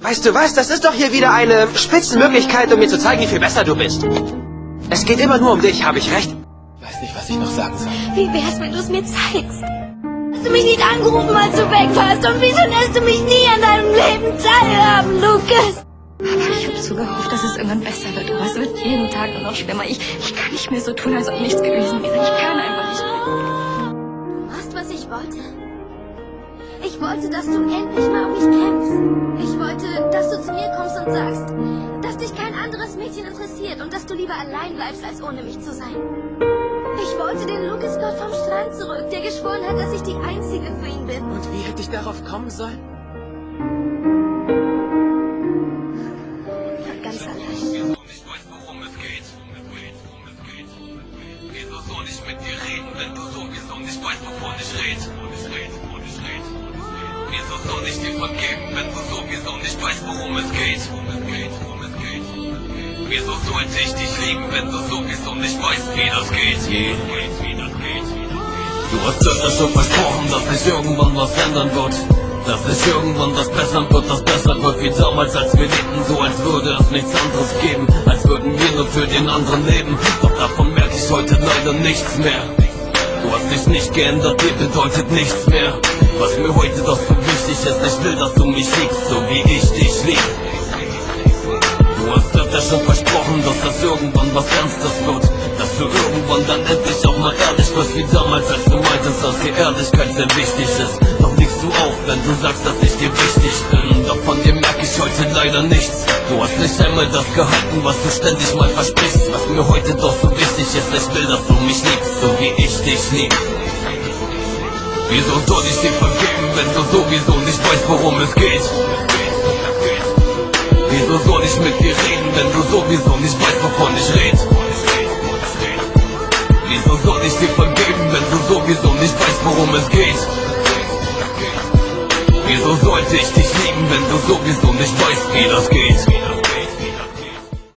Weißt du was, das ist doch hier wieder eine Spitzenmöglichkeit, um mir zu zeigen, wie viel besser du bist. Es geht immer nur um dich, habe ich recht? Weiß nicht, was ich noch sagen soll. Wie wär's, wenn du es mir zeigst? Hast du mich nicht angerufen, als du weg warst? Und wieso lässt du mich nie an deinem Leben teilhaben, Lukas? Aber ich habe so gehofft, dass es irgendwann besser wird. Aber es wird jeden Tag nur noch schlimmer. Ich, ich kann nicht mehr so tun, als ob nichts gewesen wäre. Ich kann einfach nicht mehr. Du machst, was ich wollte. Ich wollte, dass du endlich mal um mich kämpfst. Ich wollte, und sagst, dass dich kein anderes Mädchen interessiert und dass du lieber allein bleibst, als ohne mich zu sein. Ich wollte den Lucas Gott vom Strand zurück, der geschworen hat, dass ich die Einzige für ihn bin. Und wie hätte ich darauf kommen sollen? Ganz allein. Ich weiß, worum es geht. Wieso soll ich mit dir reden, wenn du sowieso nicht weißt, wovon ich rede? Wieso soll ich dir vergeben, wenn du sowieso nicht weißt, worum es geht? Wieso sollte ich dich lieben, wenn du sowieso nicht weißt, wie das geht? Du hast öfter schon versprochen, dass sich irgendwann was ändern wird. Dass sich irgendwann was bessern wird, das besser wird wie damals, als wir lebten, so als würde es nichts anderes geben, als würden wir nur für den anderen leben. Doch davon merke ich heute leider nichts mehr. Du hast dich nicht geändert, dir bedeutet nichts mehr. Was mir heute doch so wichtig ist, ich will, dass du mich liebst, so wie ich dich lieb. Ernstes wird. Dass du irgendwann dann endlich auch mal ehrlich wirst, wie damals, als du meintest, dass dir Ehrlichkeit sehr wichtig ist. Doch legst du auf, wenn du sagst, dass ich dir wichtig bin. Doch von dir merke ich heute leider nichts. Du hast nicht einmal das gehalten, was du ständig mal versprichst. Was mir heute doch so wichtig ist, ich will, dass du mich liebst, so wie ich dich lieb. Wieso soll ich dir vergeben, wenn du sowieso nicht weißt, worum es geht? Wieso soll ich mit dir reden, wenn du sowieso nicht weißt, wovon ich red? Wieso soll ich dir vergeben, wenn du sowieso nicht weißt, worum es geht? Wieso sollte ich dich lieben, wenn du sowieso nicht weißt, wie das geht?